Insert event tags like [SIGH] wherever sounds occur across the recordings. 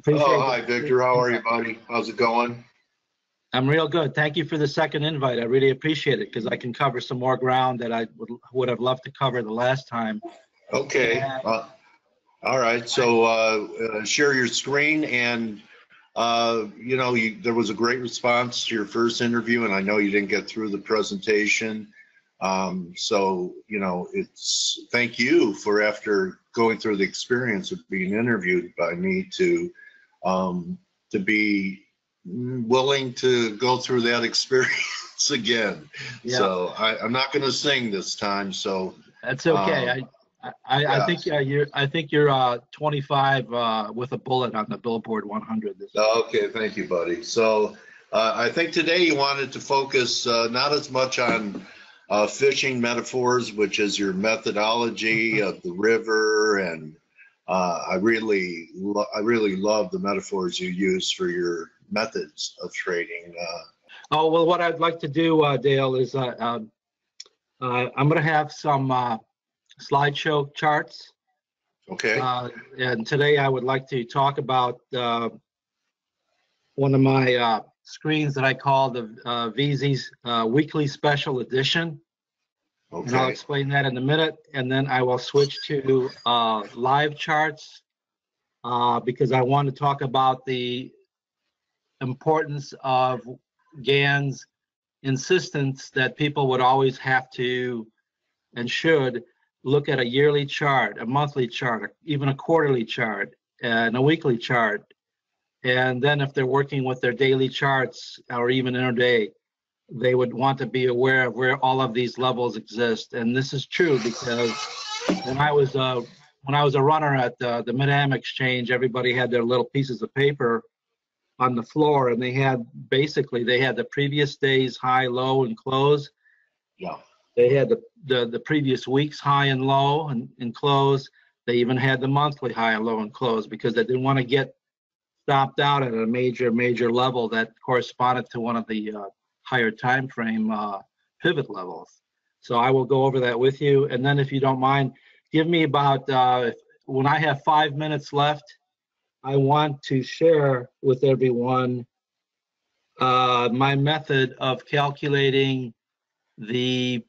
Appreciate Oh, it. hi, Victor. How are you, buddy? How's it going? I'm real good. Thank you for the second invite. I really appreciate it because I can cover some more ground that I would, would have loved to cover the last time. Okay. Yeah. uh, All right. So uh, uh, share your screen and, uh, you know, you, there was a great response to your first interview and I know you didn't get through the presentation. Um, so, you know, it's, thank you for after going through the experience of being interviewed by me to, um, to be willing to go through that [LAUGHS] experience again. Yeah. So I, I'm not going to sing this time. So That's okay. I, Um, I, I yeah. think uh, you're, I think you're uh, 25 uh, with a bullet on the Billboard 100. This Okay, thank you, buddy. So uh, I think today you wanted to focus uh, not as much on uh, fishing metaphors, which is your methodology [LAUGHS] of the river, and uh, I really, lo- I really love the metaphors you use for your methods of trading. Uh, Oh, well, what I'd like to do, uh, Dale, is uh, um, uh, I'm going to have some uh, slideshow charts. okay, Uh, And today I would like to talk about uh, one of my uh, screens that I call the uh, VZ's uh, Weekly Special Edition. And I'll okay, explain that in a minute. And then I will switch to uh, live charts uh, because I want to talk about the importance of Gann's insistence that people would always have to and should look at a yearly chart, a monthly chart, even a quarterly chart, and a weekly chart. And then if they're working with their daily charts or even intraday, they would want to be aware of where all of these levels exist. And this is true because when I was uh, when I was a runner at the, the Mid-Am Exchange, everybody had their little pieces of paper on the floor, and they had basically they had the previous day's high, low, and close. yeah, They had the the, the previous week's high and low and, and close. They even had the monthly high and low and close because they didn't want to get stopped out at a major major level that corresponded to one of the uh, higher time frame uh, pivot levels. So I will go over that with you, and then if you don't mind, give me about uh, when I have five minutes left. I want to share with everyone uh, my method of calculating the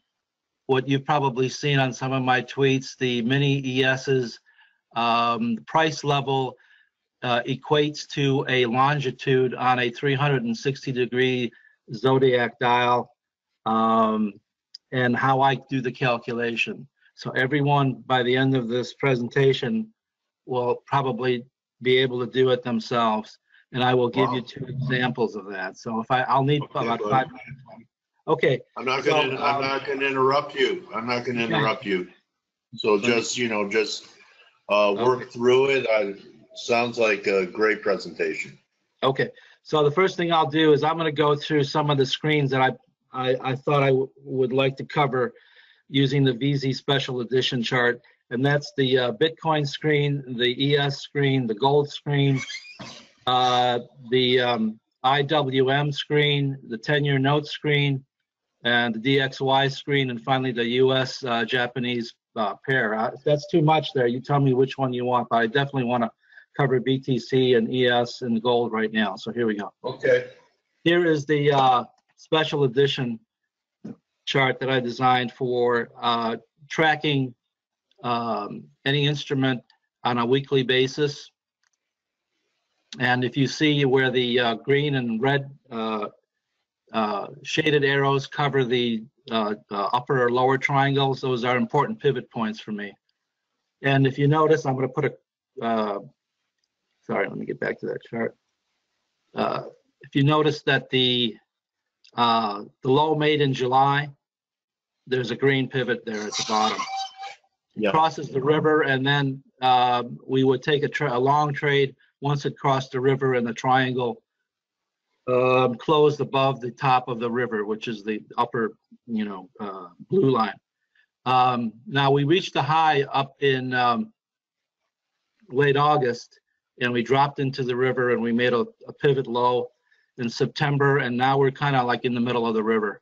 what you've probably seen on some of my tweets, the mini ES's um, price level uh, equates to a longitude on a 360 degree zodiac dial um, and how I do the calculation. So everyone by the end of this presentation will probably be able to do it themselves. And I will give you two examples of that. So if I, I'll need Okay, about bud. five minutes. Okay, I'm not So, gonna, I'm um, not gonna interrupt you. I'm not gonna Okay. interrupt you. So just, you know, just, uh, work Okay. through it. I, sounds like a great presentation. Okay, so the first thing I'll do is I'm going to go through some of the screens that I, I, I thought I would like to cover using the VZ Special Edition chart. And that's the uh, Bitcoin screen, the ES screen, the gold screen, uh, the um, IWM screen, the 10-year note screen, and the DXY screen, and finally the US uh, Japanese uh, pair. Uh, If that's too much there, you tell me which one you want, but I definitely want to cover BTC and ES and gold right now. So here we go. Okay. Here is the uh, special edition chart that I designed for uh, tracking um, any instrument on a weekly basis. And if you see where the uh, green and red uh, uh, shaded arrows cover the uh, upper or lower triangles, those are important pivot points for me. And if you notice, I'm going to put a uh, sorry, let me get back to that chart. Uh, If you notice that the, uh, the low made in July, there's a green pivot there at the bottom. It Yeah. Crosses the river and then uh, we would take a tra- a long trade once it crossed the river and the triangle um, closed above the top of the river, which is the upper, you know, uh, blue line. Um, Now, we reached the high up in um, late August and we dropped into the river and we made a, a pivot low in September and now we're kind of like in the middle of the river.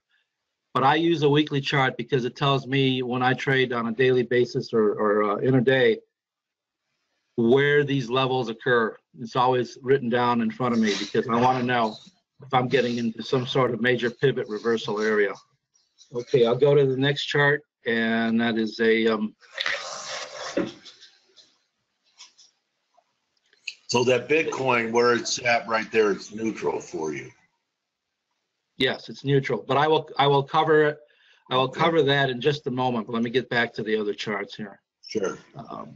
But I use a weekly chart because it tells me when I trade on a daily basis or, or uh, intraday where these levels occur. It's always written down in front of me because I want to know if I'm getting into some sort of major pivot reversal area. Okay, I'll go to the next chart and that is a, um, So that Bitcoin, where it's at right there, it's neutral for you. yes, it's neutral, but I will, I will cover it. I will cover that in just a moment, but let me get back to the other charts here. Sure. Um,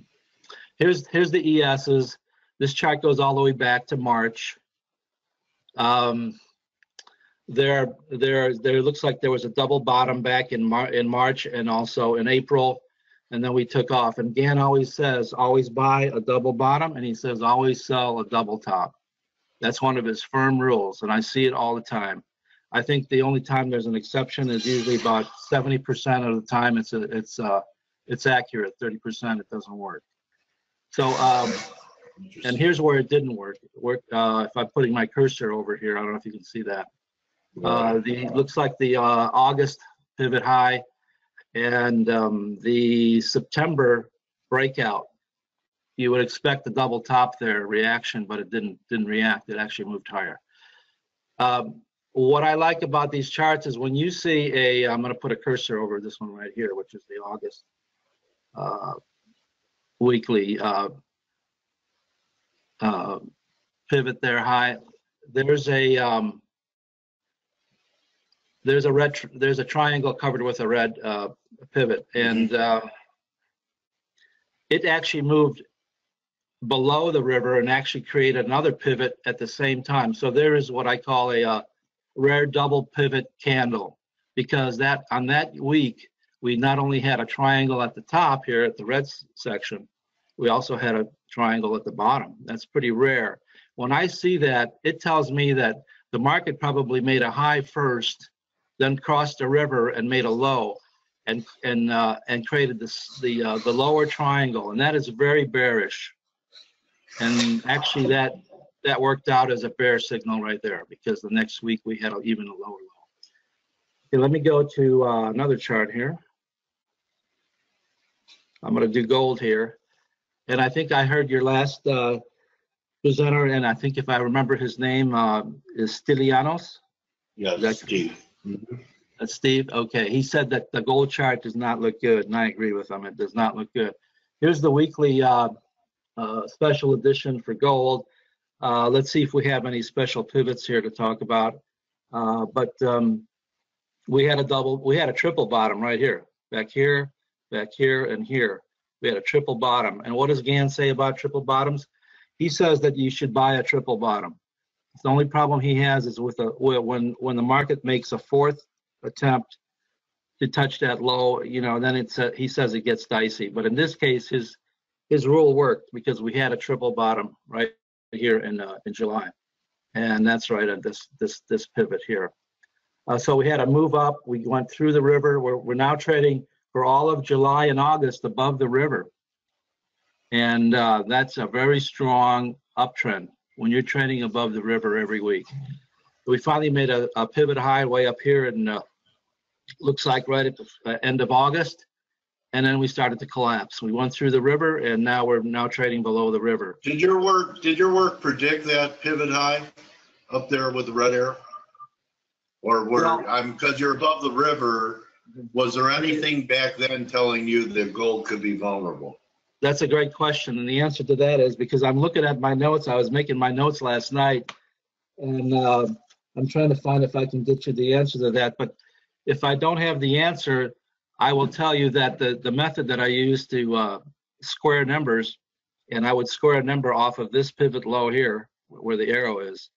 Here's, here's the ESs. This chart goes all the way back to March. Um, There, there, there looks like there was a double bottom back in Mar, in March and also in April. And then we took off. And Gann always says, always buy a double bottom, and he says, always sell a double top. That's one of his firm rules, and I see it all the time. I think the only time there's an exception is usually about seventy percent of the time it's, a it's, uh, it's accurate, thirty percent it doesn't work. So, um, and here's where it didn't work. It Worked, uh, if I'm putting my cursor over here, I don't know if you can see that. Uh, the, looks like the, uh, August pivot high and, um, the September breakout. You would expect the double top there reaction, but it didn't, didn't react. It actually moved higher. Um, what I like about these charts is when you see a, I'm gonna put a cursor over this one right here, which is the August, uh, weekly, uh, uh, pivot there high. There's a, um, there's a red, tr- there's a triangle covered with a red, uh, pivot and, uh, it actually moved below the river and actually created another pivot at the same time. So there is what I call a, uh, rare double pivot candle because that, on that week, we not only had a triangle at the top here at the red section, we also had a triangle at the bottom. That's pretty rare. When I see that, it tells me that the market probably made a high first, then crossed the river and made a low and, and, uh, and created this, the, uh, the lower triangle. And that is very bearish. And actually that, that worked out as a bear signal right there because the next week we had a- even a lower low. Okay, let me go to, uh, another chart here. I'm gonna do gold here. And I think I heard your last uh, presenter, and I think if I remember his name, uh, is stilianos That- Steve. That's Steve. Okay, he said that the gold chart does not look good, and I agree with him. It does not look good. Here's the weekly uh, uh, special edition for gold. Uh, Let's see if we have any special pivots here to talk about. Uh, But um, we had a double, we had a triple bottom right here, back here, back here, and here. We had a triple bottom. And what does Gann say about triple bottoms? He says that you should buy a triple bottom. The only problem he has is with a, when, when the market makes a fourth attempt to touch that low, you know, then it's, a- he says it gets dicey. But in this case, his, his rule worked because we had a triple bottom right here in, uh, in July. And that's right at this, this, this pivot here. Uh, so we had a move up, we went through the river, we're, we're now trading for all of July and August above the river. And, uh, that's a very strong uptrend when you're trading above the river every week. We finally made a, a pivot high way up here and, uh, looks like right at the uh, end of August. And then we started to collapse. We went through the river and now we're now trading below the river. Did your work, did your work predict that pivot high up there with the red arrow? Or were, Well- I'm, because you're above the river, was there anything back then telling you that gold could be vulnerable? That's a great question. And the answer to that is because I'm looking at my notes. I was making my notes last night. And uh, I'm trying to find if I can get you the answer to that. But if I don't have the answer, I will tell you that the, the method that I use to uh, square numbers, and I would square a number off of this pivot low here, where the arrow is,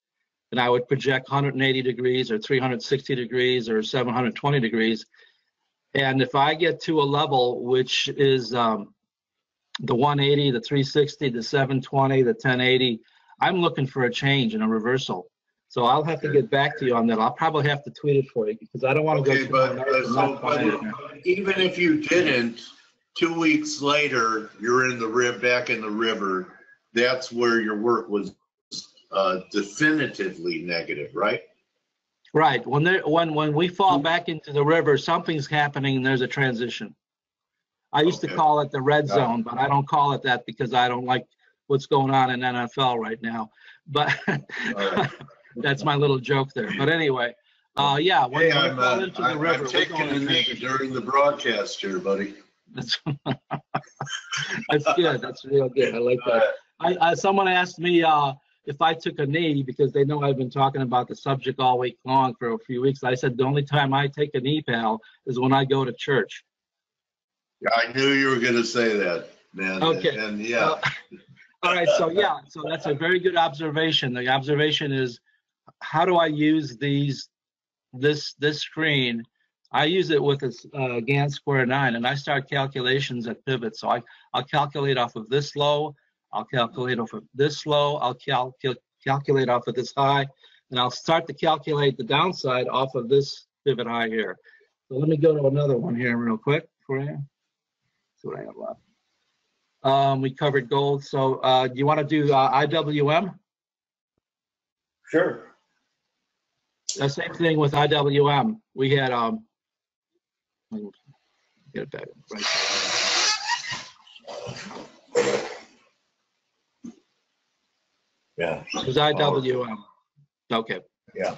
and I would project 180 degrees or 360 degrees or 720 degrees. And if I get to a level which is um, the 180, the 360, the 720, the 1080, I'm looking for a change and a reversal. So I'll have to get back to you on that. I'll probably have to tweet it for you because I don't want to go. Okay, through but, uh, so, but even if you didn't, two weeks later, you're in the rib, back in the river, that's where your work was uh, definitively negative, right? Right. When there, when, when we fall back into the river, something's happening and there's a transition. I used to Okay. call it the red Got it. zone, but I don't call it that because I don't like what's going on in NFL right now. But right. [LAUGHS] that's my little joke there. But anyway, uh, yeah, when Hey, we I'm, uh, into the I'm river, I'm we're taking going a in- knee during the broadcast here, buddy. That's [LAUGHS] that's good. That's real good. I like that. I, I, someone asked me, uh, if I took a knee because they know I've been talking about the subject all week long for a few weeks. I said, the only time I take a knee, pal, is when I go to church. I knew you were gonna say that, man. Okay. And yeah, [LAUGHS] All right, so yeah, so that's a very good observation. The observation is, how do I use these, this, this screen? I use it with a uh, Gann square nine, and I start calculations at pivot. So I, I'll calculate off of this low, I'll calculate off of this low, I'll calculate calculate off of this high, and I'll start to calculate the downside off of this pivot high here. So let me go to another one here real quick for you. What I have left. Um, we covered gold, so, uh, do you want to do, uh, IWM? sure. The same thing with IWM. We had, um, get it back. right Yeah. It was IWM. Okay. yeah.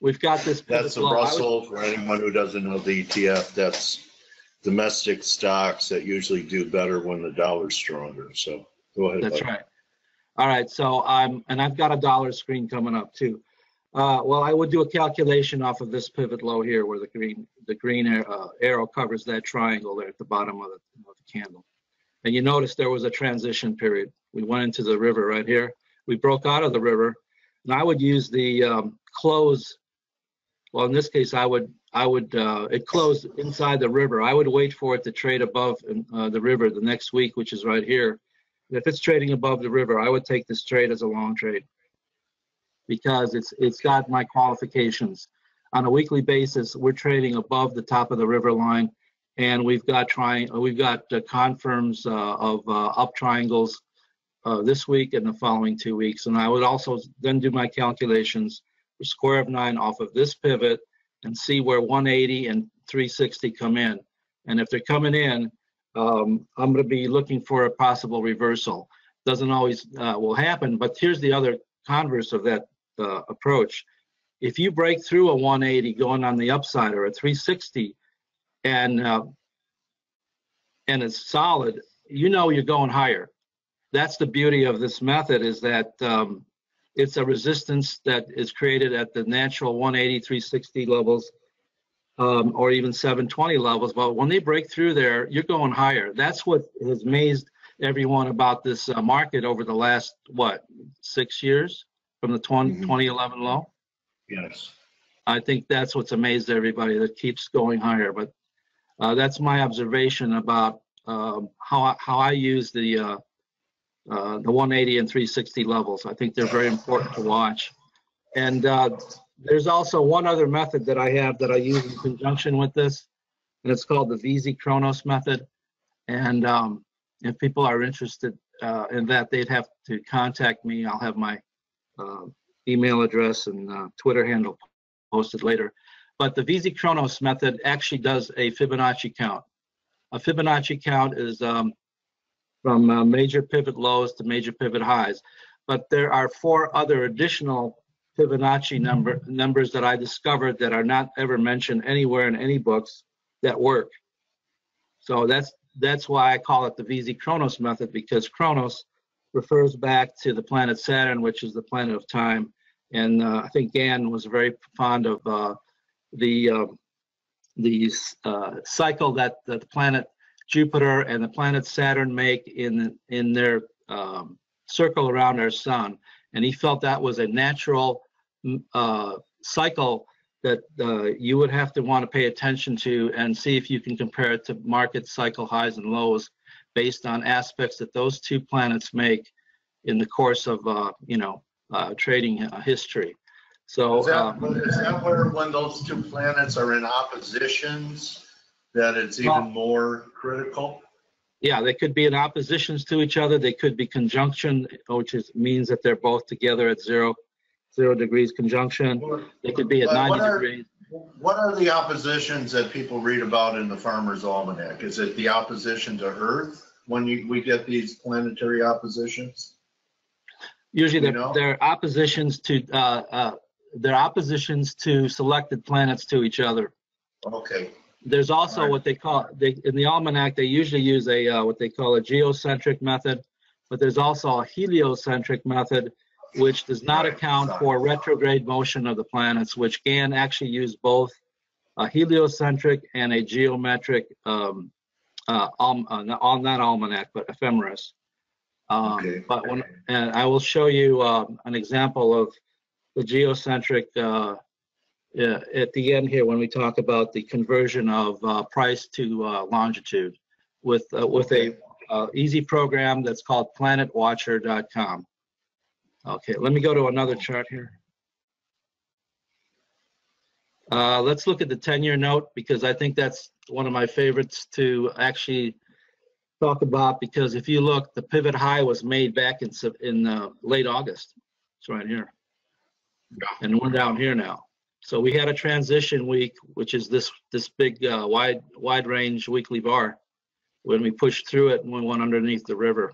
We've got this. That's the low. I was- Russell, for anyone who doesn't know the ETF, that's domestic stocks that usually do better when the dollar's stronger. So go ahead. That's buddy. right. All right, so I'm, and I've got a dollar screen coming up too. Uh, well, I would do a calculation off of this pivot low here where the green, the green uh, arrow covers that triangle there at the bottom of the, of the candle. And you notice there was a transition period. We went into the river right here. We broke out of the river and I would use the um, close. Well, in this case, I would, I would, uh, it closed inside the river. I would wait for it to trade above uh, the river the next week, which is right here. If it's trading above the river, I would take this trade as a long trade because it's it's got my qualifications. On a weekly basis, we're trading above the top of the river line, and we've got trying we've got uh, confirms uh, of uh, up triangles uh, this week and the following two weeks. And I would also then do my calculations for square of nine off of this pivot and see where 180 and 360 come in. And if they're coming in, um, I'm going to be looking for a possible reversal. Doesn't always uh, will happen, but here's the other converse of that uh, approach. If you break through a 180 going on the upside or a 360, and uh, and it's solid, you know you're going higher. That's the beauty of this method is that um, it's a resistance that is created at the natural 180, 360 levels um, or even 720 levels. But when they break through there, you're going higher. That's what has amazed everyone about this uh, market over the last, what, six years from the 20, Mhm. 2011 low? Yes. I think that's what's amazed everybody that keeps going higher. But uh, that's my observation about um, how, I- how I use the, uh, the 180 and 360 levels. I think they're very important to watch. And uh, there's also one other method that I have that I use in conjunction with this, and it's called the VZ Chronos method. And um, if people are interested uh, in that, they'd have to contact me. I'll have my uh, email address and uh, Twitter handle posted later. But the VZ Chronos method actually does a Fibonacci count. A Fibonacci count is um, from uh, major pivot lows to major pivot highs. But there are four other additional Fibonacci number numbers that I discovered that are not ever mentioned anywhere in any books that work. So that's that's why I call it the VZ Chronos method because Chronos refers back to the planet Saturn, which is the planet of time. And uh, I think Gann was very fond of uh, the uh, the uh, cycle that, that the planet Jupiter and the planet Saturn make in in their um, circle around our sun, and he felt that was a natural mm, uh, cycle that uh, you would have to want to pay attention to and see if you can compare it to market cycle highs and lows based on aspects that those two planets make in the course of uh, you know uh, trading uh, history. So Is that, um, is that where, when those two planets are in oppositions, that it's even more critical? Yeah, they could be in oppositions to each other. They could be conjunction, which is, means that they're both together at zero, zero degrees conjunction. They could be at But 90 what are- degrees. What are the oppositions that people read about in the Farmer's Almanac? Is it the opposition to Earth when you, we get these planetary oppositions? Usually You they're, know? they're oppositions to, uh, uh, they're oppositions to selected planets to each other. Okay, There's also what they call, they, in the almanac, they usually use a, uh, what they call a geocentric method, but there's also a heliocentric method, which does not account for retrograde motion of the planets, which can actually use both a heliocentric and a geometric, um, uh, um, uh, not almanac, but ephemeris. Um, Okay. but when, and I will show you, um, an example of the geocentric, uh, yeah, at the end here, when we talk about the conversion of uh, price to uh, longitude with, uh, with a uh, easy program that's called planetwatcher.com. Okay, let me go to another chart here. Uh, Let's look at the 10-year note because I think that's one of my favorites to actually talk about because if you look, the pivot high was made back in, in uh, late August. It's right here. And we're down here now. So we had a transition week, which is this, this big, uh, wide, wide range weekly bar. When we pushed through it and we went underneath the river.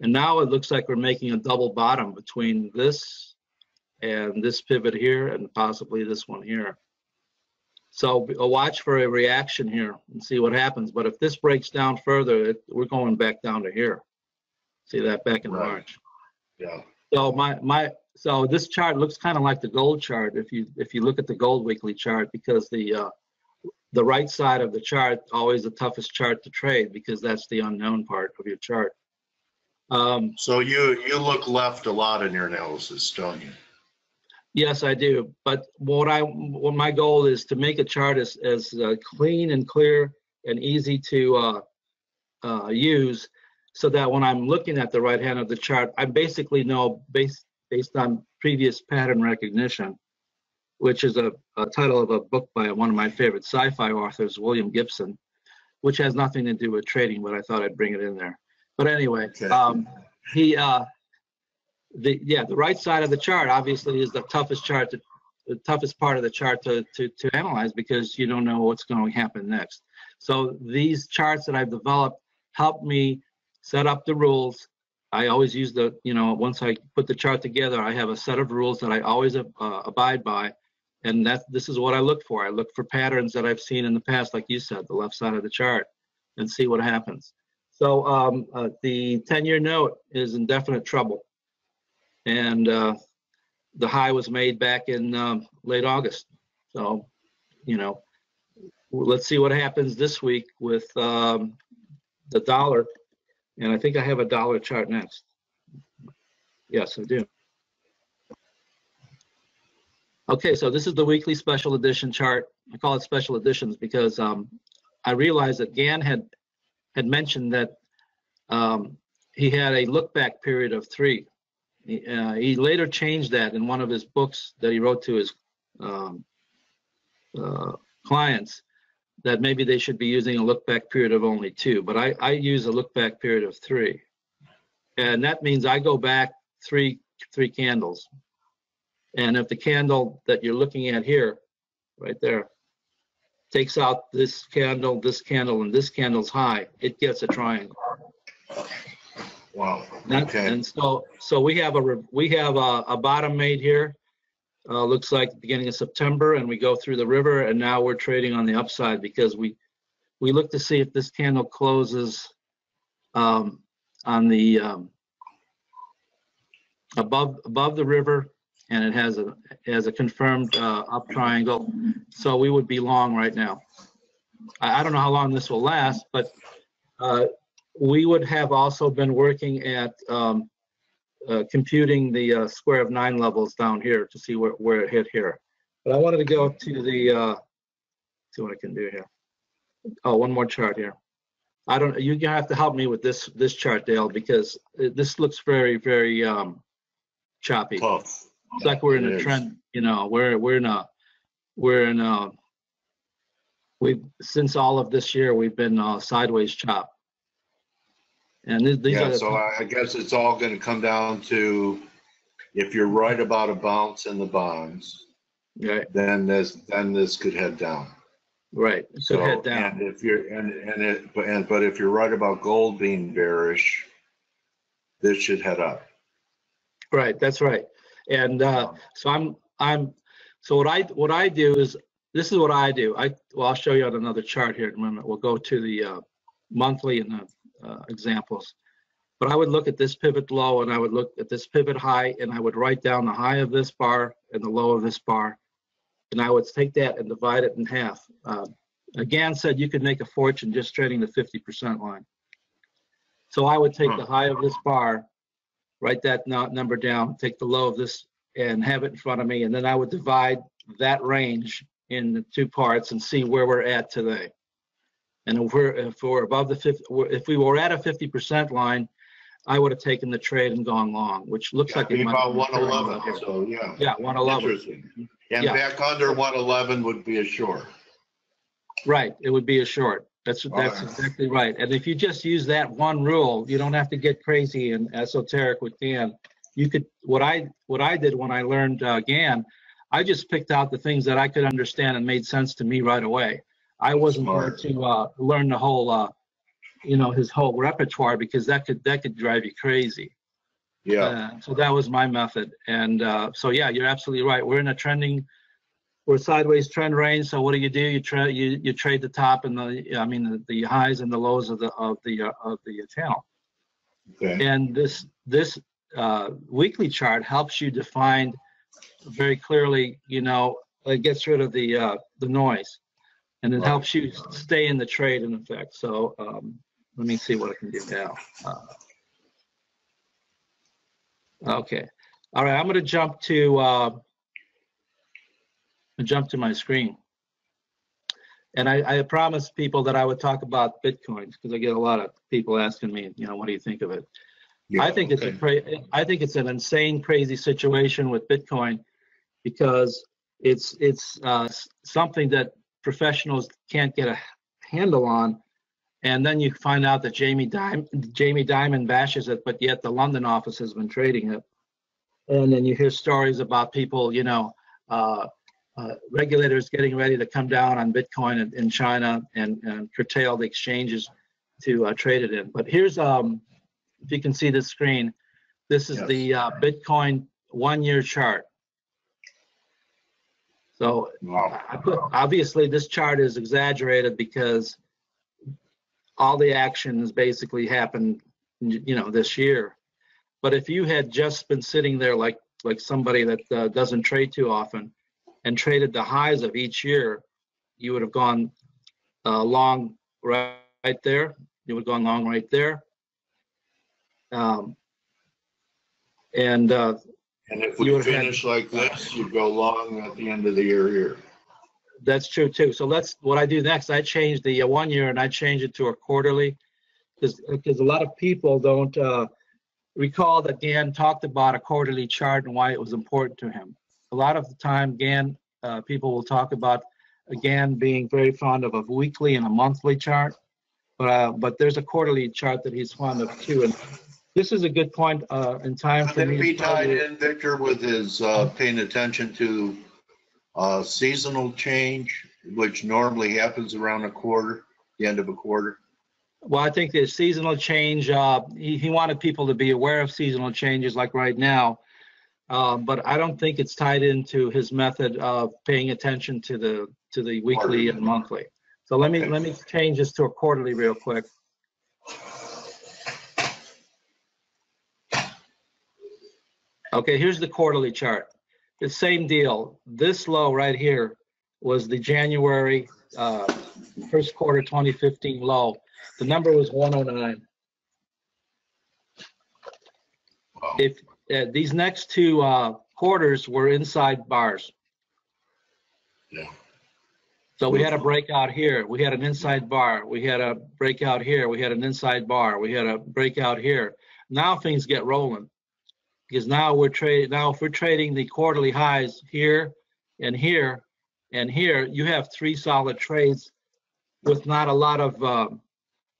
And now it looks like we're making a double bottom between this and this pivot here and possibly this one here. So a watch for a reaction here and see what happens. But if this breaks down further, it, we're going back down to here. See that back in Right. March. yeah, So my, my, so this chart looks kind of like the gold chart if you, if you look at the gold weekly chart because the, uh, the right side of the chart, always the toughest chart to trade because that's the unknown part of your chart. Um, so you, you look left a lot in your analysis, don't you? yes, I do. But what I, what my goal is to make a chart as, as uh, clean and clear and easy to, uh, uh, use so that when I'm looking at the right hand of the chart, I basically know based, based on previous pattern recognition, which is a, a title of a book by one of my favorite sci-fi authors, William Gibson, which has nothing to do with trading, but I thought I'd bring it in there. But anyway, Okay. um, he, uh, the, yeah, the right side of the chart obviously is the toughest chart to, the toughest part of the chart to, to, to analyze because you don't know what's going to happen next. So these charts that I've developed help me set up the rules. I always use the, you know, once I put the chart together, I have a set of rules that I always uh, abide by. And that, this is what I look for. I look for patterns that I've seen in the past, like you said, the left side of the chart, and see what happens. So um, uh, the 10-year note is in definite trouble. And uh, the high was made back in um, late August. So, you know, let's see what happens this week with um, the dollar. And I think I have a dollar chart next. Yes, I do. Okay, so this is the weekly special edition chart. I call it special editions because um, I realized that Gann had had mentioned that um, he had a look back period of three. He, uh, he later changed that in one of his books that he wrote to his um, uh, clients that maybe they should be using a look back period of only two, but I, I use a look back period of three. And that means I go back three, three candles. And if the candle that you're looking at here, right there, takes out this candle, this candle, and this candle's high, it gets a triangle. Wow, That- okay, And so, so we have a, we have a, a bottom made here. Uh, looks like the beginning of September and we go through the river and now we're trading on the upside because we, we look to see if this candle closes, um, on the, um, above, above the river and it has a, has a confirmed, uh, up triangle. So we would be long right now. I, I don't know how long this will last, but, uh, we would have also been working at um, uh, computing the uh, square of nine levels down here to see where, where it hit here. But I wanted to go to the, uh, see what I can do here. Oh, one more chart here. I don't, you're gonna have to help me with this, this chart, Dale, because it- this looks very, very um, choppy. tough. It's like we're in It a is. trend, you know, we're, we're in a, we're in a, we've, since all of this year, we've been uh, sideways chop. And th- these are Yeah, the. so I I guess it's all gonna come down to, if you're right about a bounce in the bonds, Right, then this, then this could head down. Right. So, head down. and if you're, and, and it, but, and, but if you're right about gold being bearish, this should head up. Right, that's right. And uh, so I'm, I'm, so what I, what I do is, this is what I do. I, well, I'll show you on another chart here in a moment. We'll go to the uh, monthly and the uh, examples. But I would look at this pivot low and I would look at this pivot high and I would write down the high of this bar and the low of this bar. And I would take that and divide it in half. Uh, Again, said you could make a fortune just trading the 50% line. So I would take the high of this bar, write that number down, take the low of this and have it in front of me, and then I would divide that range in the two parts and see where we're at today. And if we're, if we're above the 50, if we were at a 50% line, I would have taken the trade and gone long, which looks like. it might about be one occurring out here. so, yeah. Yeah, 111. Interesting. And Yeah. back under one eleven would be a short. Right, it would be a short. That's, that's Alright. exactly right. And if you just use that one rule, you don't have to get crazy and esoteric with Gann. You could, what I, what I did when I learned uh, Gann, I just picked out the things that I could understand and made sense to me right away. I wasn't going Smart. to uh, learn the whole, uh, you know, his whole repertoire because that could, that could drive you crazy. Yeah, Uh, So that was my method. And uh, so, yeah, you're absolutely right. We're in a trending, we're sideways trend range. So what do you do? You trade, you, you trade the top and the, I mean, the, the highs and the lows of the, of the, uh, of the channel. okay. And this, this uh, weekly chart helps you define very clearly, you know, it gets rid of the, uh, the noise. And it helps you stay in the trade in effect. So um, let me see what I can do now. Uh, Okay, all right, I'm gonna jump to, uh, jump to my screen. And I, I promised people that I would talk about Bitcoins because I get a lot of people asking me, you know, what do you think of it? I Yeah, think it's a cra- I think it's an insane, crazy situation with Bitcoin because it's it's uh, something that professionals can't get a handle on, and then you find out that Jamie Dimon Jamie Dimon bashes it, but yet the London office has been trading it, and then you hear stories about people, you know. Uh, uh, regulators getting ready to come down on Bitcoin in, in China and, and curtail the exchanges to uh, trade it in. But here's um, if you can see the screen, this is Yes. the uh, Bitcoin one-year chart. So Wow. I put, obviously, this chart is exaggerated because all the action has basically happened, you know, this year. But if you had just been sitting there like like somebody that uh, doesn't trade too often and traded the highs of each year, you would have gone uh, long right, right there. You would have gone long right there. Um, and uh, And if You we finish like this, you go long at the end of the year here. That's true too. So let's, what I do next, I change the uh, one year and I change it to a quarterly. Because, because a lot of people don't uh, recall that Gann talked about a quarterly chart and why it was important to him. A lot of the time, Gann, uh, people will talk about Gann being very fond of a weekly and a monthly chart. But, uh, but there's a quarterly chart that he's fond of too. And this is a good point uh, in time for me. it be to tied in, Victor, with his uh, paying attention to uh, seasonal change, which normally happens around a quarter, the end of a quarter? Well, I think the seasonal change, uh, he, he wanted people to be aware of seasonal changes like right now. Um, but I don't think it's tied into his method of paying attention to the, to the weekly and monthly. So let me, Okay. let me change this to a quarterly real quick. Okay, here's the quarterly chart. The same deal. This low right here was the January, uh, first quarter 2015 low. The number was 109. Wow. If uh, these next two uh, quarters were inside bars. Yeah. So we had a breakout here. We had an inside bar. We had a breakout here. We had an inside bar. We had a breakout here. Now things get rolling because now we're trading. Now if we're trading the quarterly highs here and here and here, you have three solid trades with not a lot of um,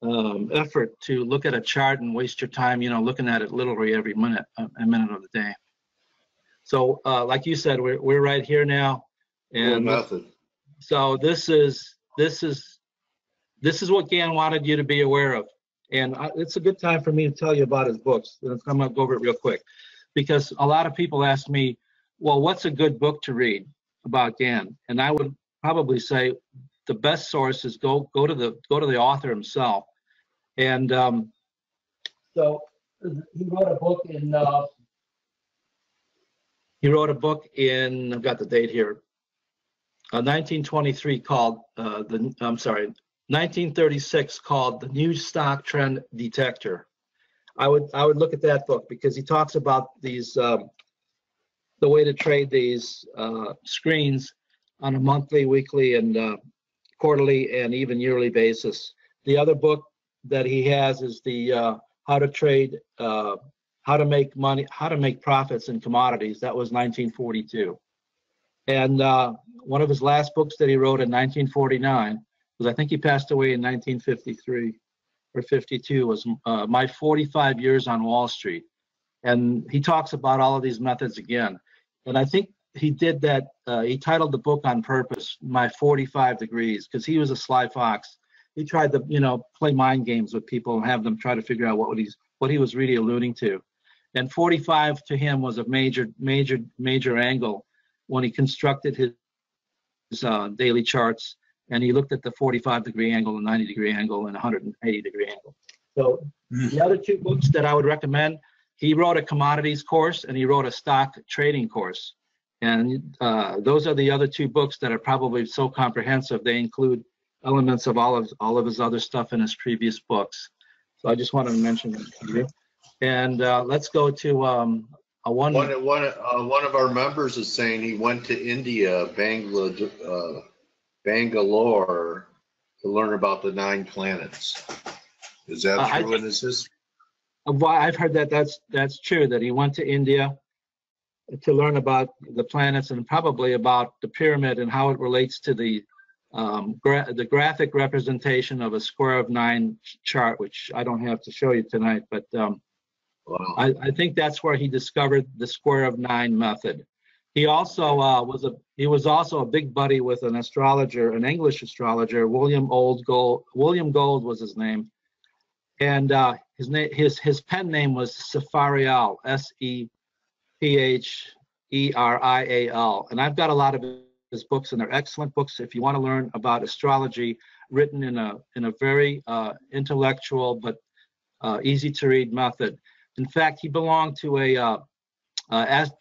um, effort to look at a chart and waste your time, you know, looking at it literally every minute, a a minute of the day. So, uh, like you said, we're, we're right here now. And method. so this is, this is, this is what Gann wanted you to be aware of. And I- it's a good time for me to tell you about his books. And I'm gonna go over it real quick. Because a lot of people ask me, well, what's a good book to read about Gann? And I would probably say the best source is go, go to the, go to the author himself. And, um, so he wrote a book in, uh, he wrote a book in, I've got the date here, uh, 1923 called, uh, the, I'm sorry, 1936 called The New Stock Trend Detector. I would, I would look at that book because he talks about these, um, the way to trade these, uh, screens on a monthly, weekly, and, uh, quarterly, and even yearly basis. The other book that he has is the, uh, How to Trade, uh, How to Make Money, How to Make Profits in Commodities. That was 1942. And, uh, one of his last books that he wrote in 1949 because I think he passed away in 1953 or 52, was uh, My 45 Years on Wall Street. And he talks about all of these methods again. And I think he did that, uh, he titled the book on purpose, My 45 Degrees, because he was a sly fox. He tried to, you know, play mind games with people and have them try to figure out what he's, what he was really alluding to. And 45 to him was a major, major, major angle when he constructed his, his uh, daily charts and he looked at the 45 degree angle, the 90 degree angle, and 180 degree angle. So the other two books that I would recommend, he wrote a commodities course and he wrote a stock trading course. And uh, those are the other two books that are probably so comprehensive. They include elements of all of all of his other stuff in his previous books. So I just wanted to mention that to you. And uh, let's go to um, a one. One, one, uh, one of our members is saying he went to India, Bangladesh, uh, Bangalore to learn about the nine planets. Is Uh, that I true in his history? Why I've heard that that's that's true that he went to India to learn about the planets and probably about the pyramid and how it relates to the um, gra- the graphic representation of a square of nine chart, which I don't have to show you tonight, but um, Wow. I, I think that's where he discovered the square of nine method. He also uh, was a he was also a big buddy with an astrologer, an English astrologer, William Old Gold. William Gold was his name, and uh, his name his his pen name was Sepharial, S E P H E R I A L. And I've got a lot of his books, and they're excellent books if you want to learn about astrology, written in a in a very uh, intellectual but uh, easy to read method. In fact, he belonged to a uh, as,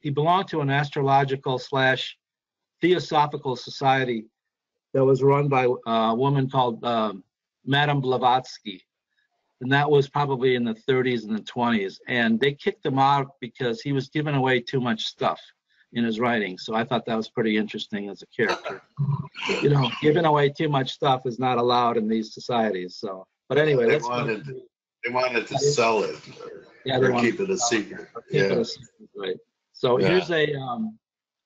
he belonged to an astrological slash theosophical society that was run by uh, a woman called um, Madame Blavatsky, and that was probably in the 30s and the 20s. And they kicked him out because he was giving away too much stuff in his writing. So I thought that was pretty interesting as a character. You know, giving away too much stuff is not allowed in these societies. So, but anyway, They wanted- They wanted to sell it or- Yeah, they or wanted keep it a secret. Keep it Yeah. a secret, Right. So Yeah. here's a, um,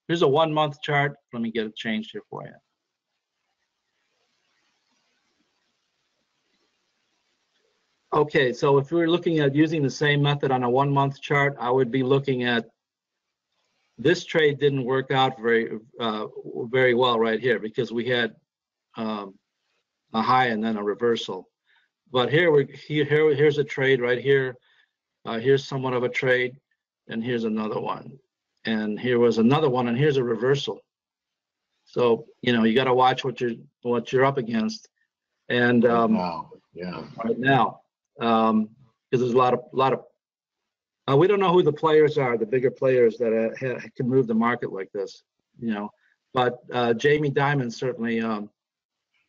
here's a one month chart. Let me get it changed here for you. Okay, so if we were looking at using the same method on a one month chart, I would be looking at this trade didn't work out very, uh, very well right here because we had, um, a high and then a reversal. But here we, here, here, here's a trade right here. Uh, here's somewhat of a trade and here's another one. And here was another one, and here's a reversal. So, you know, you gotta watch what you're, what you're up against. And, um, Wow, yeah. right now, um, because there's a lot of, a lot of, uh, we don't know who the players are, the bigger players that uh, ha- can move the market like this, you know? But, uh, Jamie Dimon certainly, um,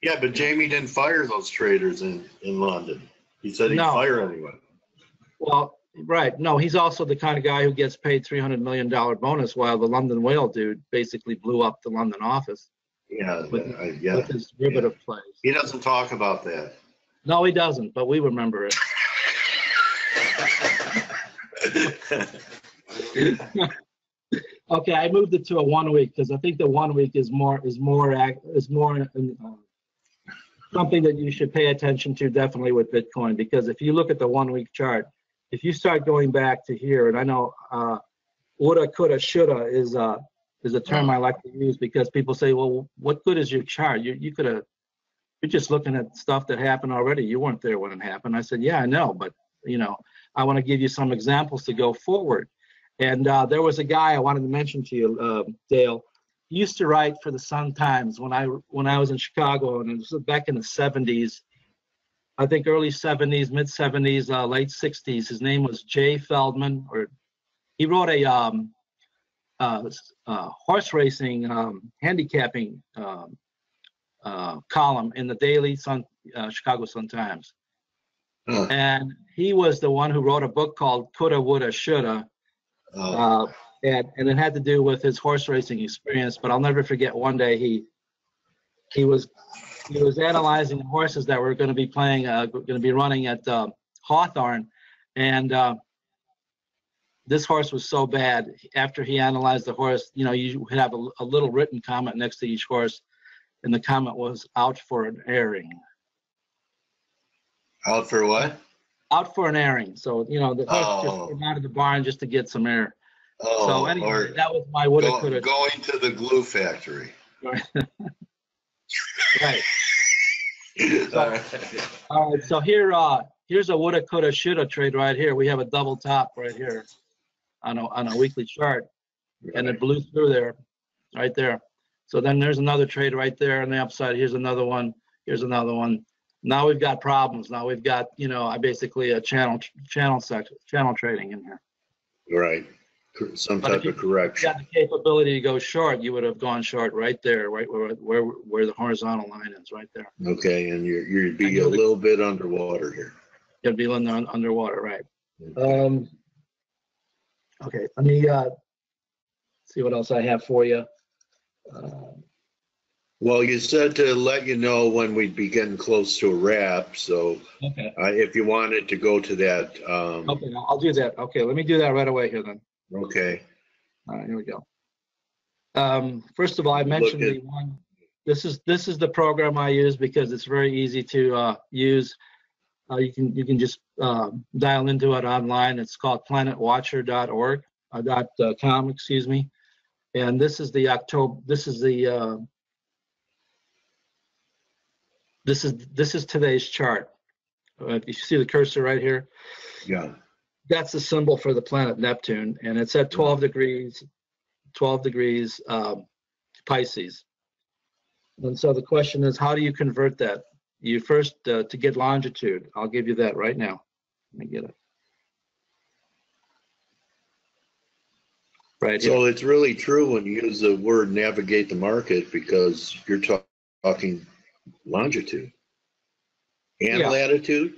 Yeah, but Jamie didn't fire those traders in, in London. He said he'd No. fire anyone. well, right, no, he's also the kind of guy who gets paid three hundred million dollar bonus while the London Whale dude basically blew up the London office Yeah, With- I- yeah. with his derivative plays. He doesn't talk about that. No, he doesn't, but we remember it. [LAUGHS] Okay, I moved it to a one week because I think the one week is more, is more, ac- is more uh, something that you should pay attention to definitely with Bitcoin, because if you look at the one week chart, if you start going back to here, and I know uh, woulda, coulda, shoulda is uh is a term I like to use because people say, well, what good is your chart? You you could have you're just looking at stuff that happened already. You weren't there when it happened. I said, yeah, I know, but you know, I want to give you some examples to go forward. And uh, there was a guy I wanted to mention to you, uh, Dale. He used to write for the Sun Times when I when I was in Chicago, and it was back in the 70s. I think early 70s, mid 70s, uh, late 60s. His name was Jay Feldman, or he wrote a um, uh, uh, horse racing um, handicapping um, uh, column in the Daily Sun, uh, Chicago Sun Times. And he was the one who wrote a book called Coulda, Woulda, Shoulda. Oh, Uh, and, and it had to do with his horse racing experience. But I'll never forget one day he he was he was analyzing the horses that were going to be playing, uh, going to be running at uh, Hawthorne, and uh, this horse was so bad. After he analyzed the horse, you know, you would have a, a little written comment next to each horse, and the comment was out for an airing. out for what? Out for an airing. So you know, the horse Oh. just came out of the barn just to get some air. So Oh, anyway, or that was my woulda, go- coulda. going to the glue factory. [LAUGHS] Right. [LAUGHS] All right. All right, so here, uh, here's a woulda, coulda, shoulda trade right here. We have a double top right here on a, on a weekly chart, and it blew through there, right there. So then there's another trade right there on the upside. Here's another one. Here's another one. Now we've got problems. Now we've got, you know, I basically a channel, channel section, channel trading in here. Right, some But if type you- of correction. got the capability to go short, you would have gone short right there, right where, where, where the horizontal line is, right there. Okay, and you're, you'd be a little bit underwater here. You'd be under, underwater, right? Um, okay, let me, uh, see what else I have for you. Uh, Well, you said to let you know when we'd be getting close to a wrap, so Okay, uh, if you wanted to go to that, um, okay, I'll I'll do that. Okay, let me do that right away here then. Okay, All right, here we go. Um, first of all, I mentioned the one, this is, this is the program I use because it's very easy to, uh, use. Uh, you can, you can just, uh, dial into it online. It's called planetwatcher.org, uh, dot, uh, com, excuse me. And this is the October, this is the, uh, this is, this is today's chart. Uh, if you see the cursor right here, yeah, that's the symbol for the planet Neptune, and it's at 12 degrees, 12 degrees um, Pisces. And so the question is, how do you convert that? You first, uh, to get longitude, I'll give you that right now. Let me get it. Right here. so it's really true when you use the word navigate the market because you're talk- talking longitude and Yeah. latitude?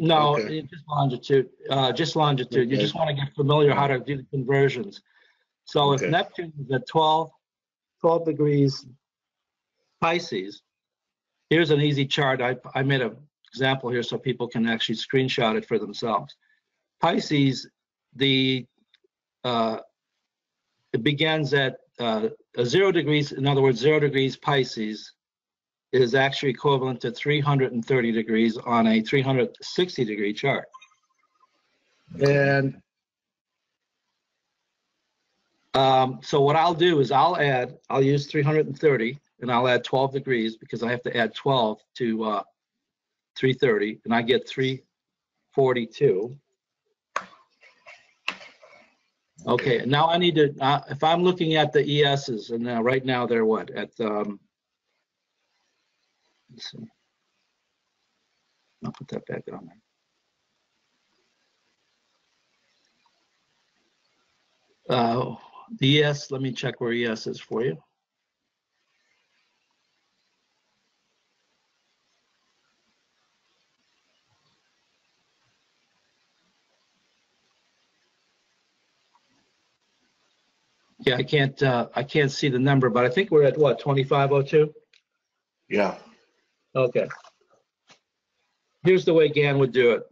No, okay. it- just longitude, uh, just longitude. You Okay. just want to get familiar how to do the conversions. So if Okay. Neptune is at 12, 12 degrees Pisces, here's an easy chart. I, I made an example here so people can actually screenshot it for themselves. Pisces, the, uh, it begins at, uh, a zero degrees, in other words, zero degrees Pisces is actually equivalent to 330 degrees on a 360 degree chart. And um, so what I'll do is I'll add, I'll use 330 and I'll add 12 degrees because I have to add 12 to uh, 330 and I get 342. Okay, now I need to, uh, if I'm looking at the ESs and uh, right now they're what, at, um, let's see. I'll put that back on there. Uh, the ES, let me check where ES is for you. Yeah, I can't, uh, I can't see the number, but I think we're at what, 2502? Yeah, Okay. Here's the way Gann would do it.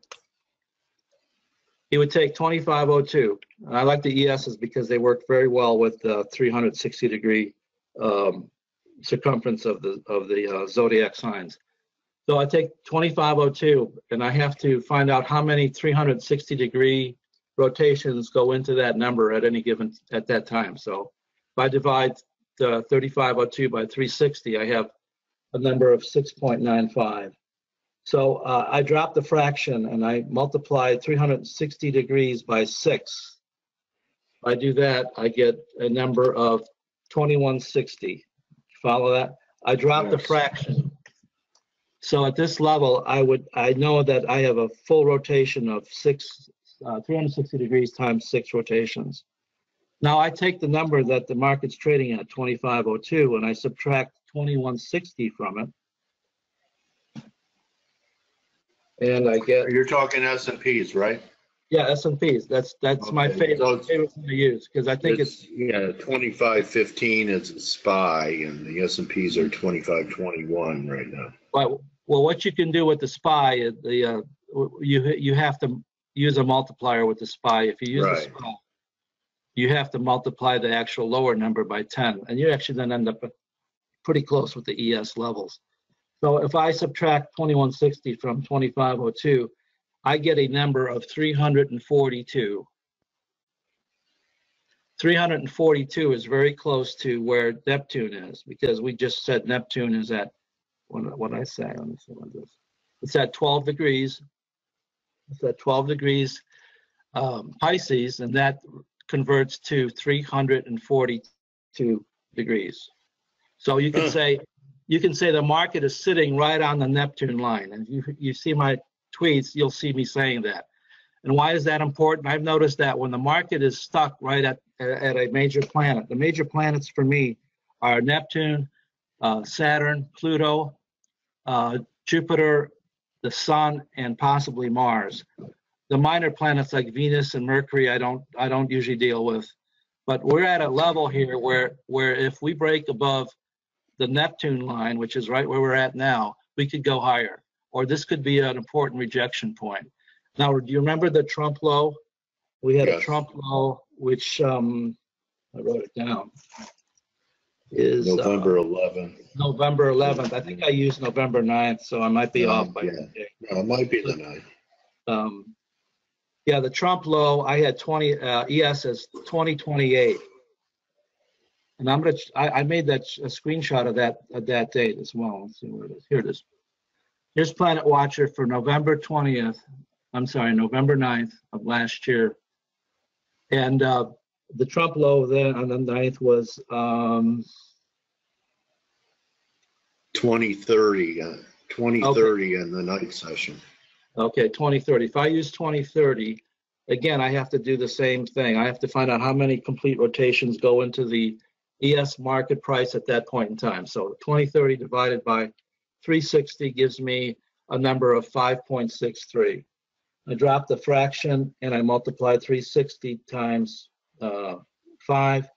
He would take 2502. And I like the ESs because they work very well with the 360 degree um, circumference of the of the uh, zodiac signs. So I take 2502 and I have to find out how many 360 degree rotations go into that number at any given at that time. So if I divide the 3502 by 360, I have a number of 6.95. So uh, I dropped the fraction and I multiplied 360 degrees by six. If I do that, I get a number of 2160. Follow that? I dropped the fraction. So at this level, I would, I know that I have a full rotation of six, uh, 360 degrees times six rotations. Now I take the number that the market's trading at, 2502, and I subtract 2160 from it. And I get, You're talking S and Ps, right? yeah, S and Ps. That's, that's my Okay, so favorite, it's- favorite thing to use, because I think it's, Yeah, twenty-five fifteen is a SPY and the S and Ps are twenty-five twenty-one right now. Well, well, what you can do with the SPY, is the, uh, w- you, you have to use a multiplier with the SPY. If you use the Right. SPY, you have to multiply the actual lower number by 10, and you actually then end up at pretty close with the ES levels. So if I subtract 2160 from 2502, I get a number of 342. 342 is very close to where Neptune is, because we just said Neptune is at what I say? Let me see what this. It's at 12 degrees. It's at 12 degrees um, Pisces, and that converts to 342 degrees. So you can say you can say the market is sitting right on the Neptune line, and you you see my tweets, you'll see me saying that. And why is that important? I've noticed that when the market is stuck right at at a major planet, the major planets for me are Neptune, uh, Saturn, Pluto, uh, Jupiter, the Sun, and possibly Mars. The minor planets like Venus and Mercury, I don't, I don't usually deal with. But we're at a level here where, where if we break above the Neptune line, which is right where we're at now, we could go higher. Or this could be an important rejection point. Now, do you remember the Trump low? We had a Trump low, which, um, I wrote it down. Is. uh, November eleventh. November 11th. I think I used November 9th, so I might be Yeah, off by yeah. a day. No, it might be the night. Um, yeah, the Trump low, I had 20, uh, ES as 2028. And I'm gonna, I, I made that a screenshot of that, of that date as well. Let's see where it is. Here it is. Here's Planet Watcher for November 20th. I'm sorry, November 9th of last year. And, uh, the Trump low then on the 9th was, um, Twenty thirty, uh, twenty thirty in the night session. Okay, 2030. If I use 2030, again, I have to do the same thing. I have to find out how many complete rotations go into the ES market price at that point in time. So 2030 divided by 360 gives me a number of 5.63. I drop the fraction and I multiply 360 times uh, 5,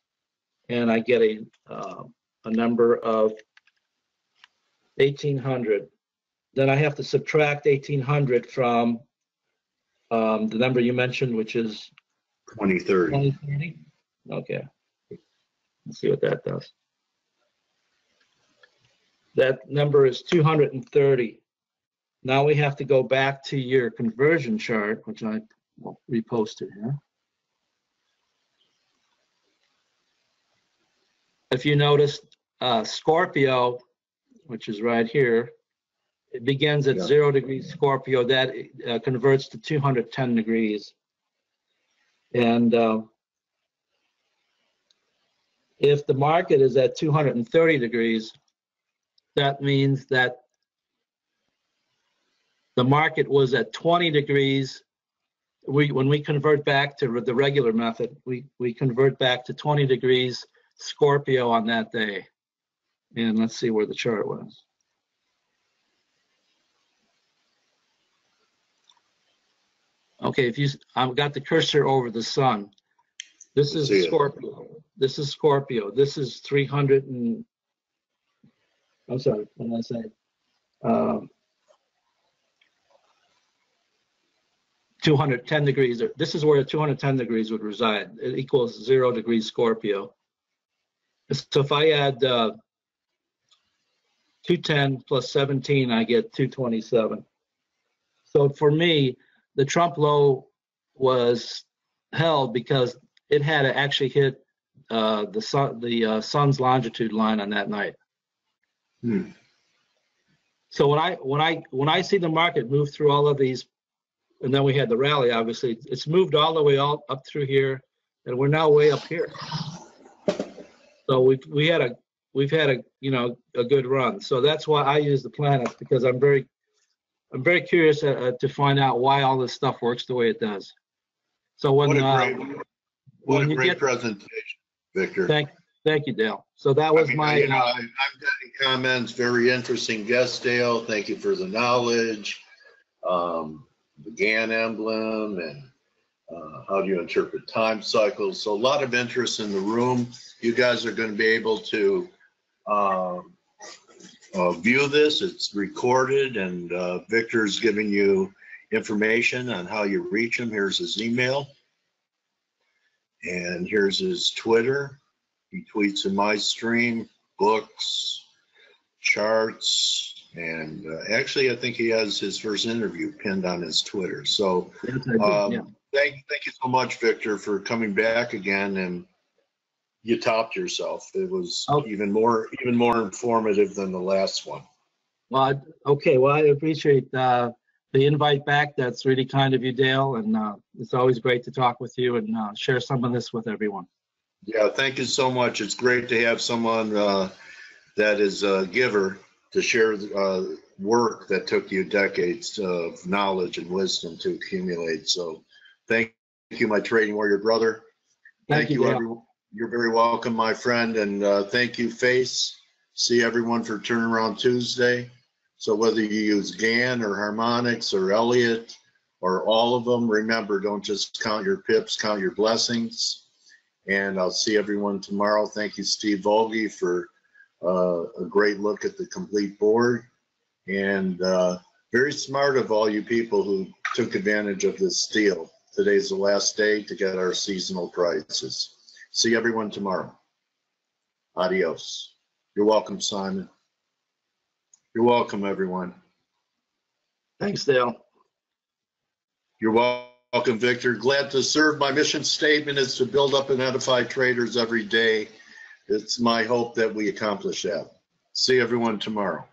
and I get a, uh, a number of 1800 then I have to subtract 1800 from um, the number you mentioned, which is Twenty thirty. 2030. Okay. Let's see what that does. That number is 230. Now we have to go back to your conversion chart, which I reposted here. If you notice, uh, Scorpio, which is right here, it begins at Yeah. zero degrees Scorpio. That uh, converts to 210 degrees. And uh, if the market is at 230 degrees, that means that the market was at 20 degrees. We, when we convert back to the regular method, we, we convert back to 20 degrees Scorpio on that day. And let's see where the chart was. Okay, if you, I've got the cursor over the sun. This is see. Scorpio. This is Scorpio. This is 300 and, I'm sorry, what did I say? Um, 210 degrees. This is where 210 degrees would reside. It equals zero degrees Scorpio. So if I add uh, 210 plus 17, I get 227. So for me, the Trump low was held because it had actually hit uh, the sun, the uh, sun's longitude line on that night. Hmm. So when I, when I, when I see the market move through all of these, and then we had the rally, obviously, it's moved all the way all up through here, and we're now way up here. So we, we had a, we've had a, you know, a good run. So that's why I use the planets, because I'm very, I'm very curious uh, uh, to find out why all this stuff works the way it does. So when, What a great, when a you great get- presentation, Victor. thank, thank you, Dale. So that I was mean, my, you know, uh, I- I'm getting comments, very interesting guest, Dale. Thank you for the knowledge. Um, the Gann emblem and uh, how do you interpret time cycles? So a lot of interest in the room. You guys are going to be able to um, uh, view this. It's recorded and uh, Victor's giving you information on how you reach him. Here's his email. And here's his Twitter. He tweets in my stream, books, charts, and uh, actually, I think he has his first interview pinned on his Twitter. So um, yeah. thank, thank you so much, Victor, for coming back again and you topped yourself. It was Oh. even more, even more informative than the last one. Well, okay, well, I appreciate uh, the invite back. That's really kind of you, Dale, and uh, it's always great to talk with you and uh, share some of this with everyone. Yeah, thank you so much. It's great to have someone uh, that is a giver to share uh, work that took you decades of knowledge and wisdom to accumulate. So thank you, my trading warrior brother. Thank you, Dale. everyone. You're very welcome, my friend, and uh, thank you, Face. See everyone for Turnaround Tuesday. So whether you use Gann or Harmonics or Elliott or all of them, remember, don't just count your pips, count your blessings. And I'll see everyone tomorrow. Thank you, Steve Volge, for uh, a great look at the complete board. And uh, very smart of all you people who took advantage of this deal. Today's the last day to get our seasonal prices. See everyone tomorrow. Adios. You're welcome, Simon. You're welcome, everyone. Thanks, Dale. You're welcome, Victor. Glad to serve. My mission statement is to build up and edify traders every day. It's my hope that we accomplish that. See everyone tomorrow.